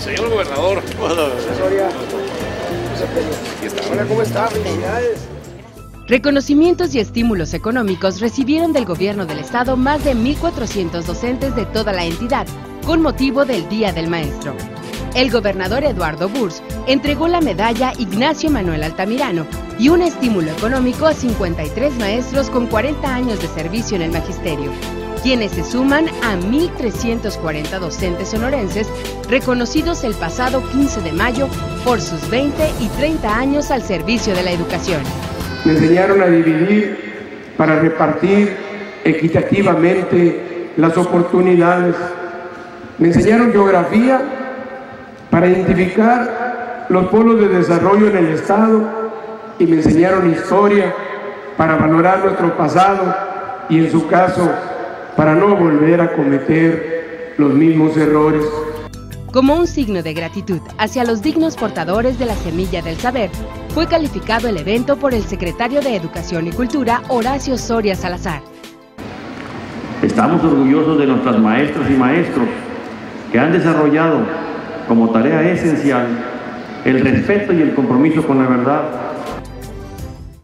Señor gobernador. Hola, ¿cómo está? Felicidades. Reconocimientos y estímulos económicos recibieron del gobierno del estado más de 1.400 docentes de toda la entidad con motivo del Día del Maestro. El gobernador Eduardo Burs entregó la medalla Ignacio Manuel Altamirano y un estímulo económico a 53 maestros con 40 años de servicio en el magisterio, quienes se suman a 1.340 docentes sonorenses reconocidos el pasado 15 de mayo por sus 20 y 30 años al servicio de la educación. Me enseñaron a dividir para repartir equitativamente las oportunidades. Me enseñaron geografía para identificar los polos de desarrollo en el Estado y me enseñaron historia para valorar nuestro pasado y en su caso para no volver a cometer los mismos errores. Como un signo de gratitud hacia los dignos portadores de la semilla del saber, fue calificado el evento por el secretario de Educación y Cultura, Horacio Soria Salazar. Estamos orgullosos de nuestras maestras y maestros que han desarrollado como tarea esencial el respeto y el compromiso con la verdad